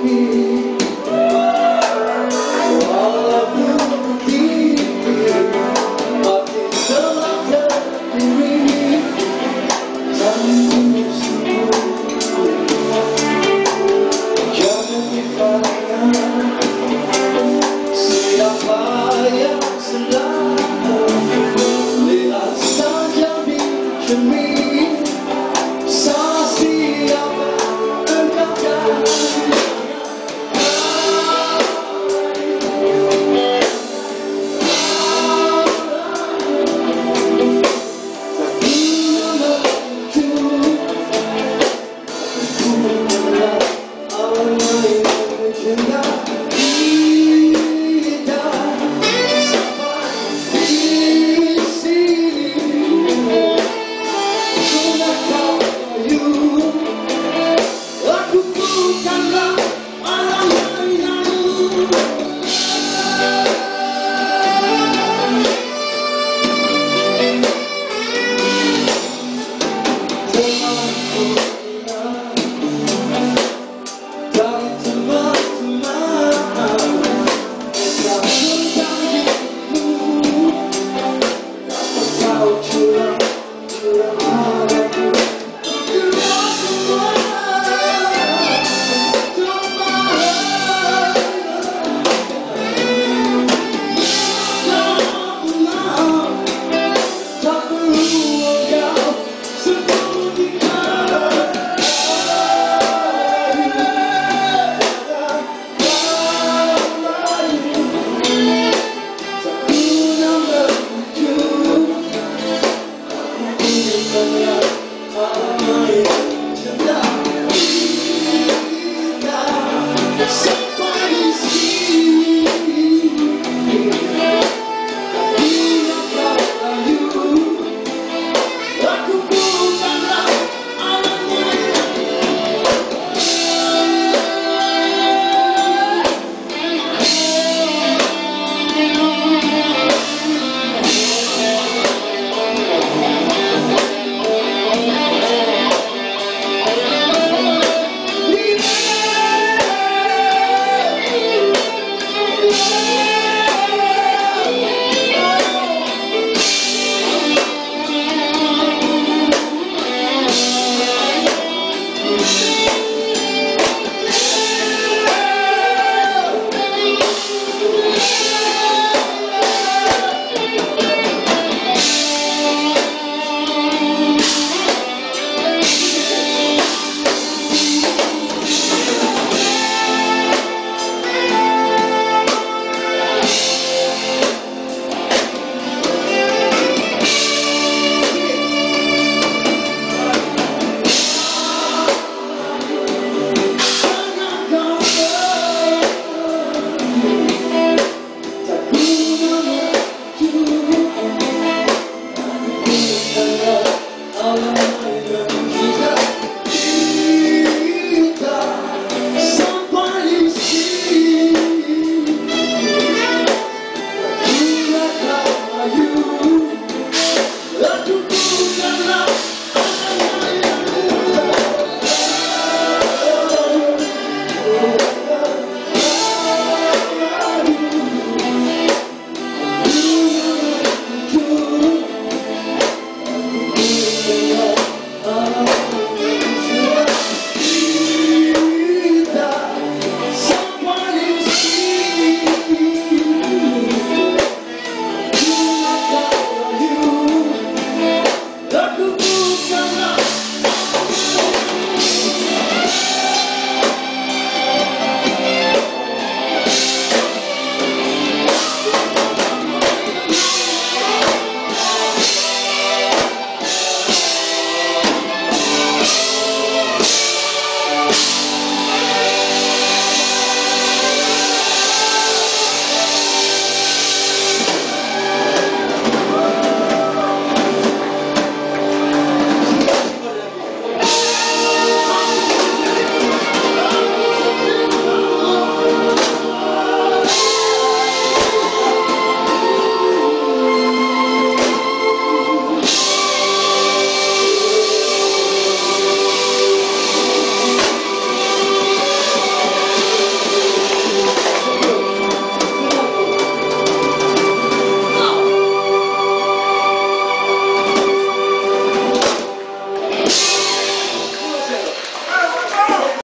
Jangan dipanggil i love you.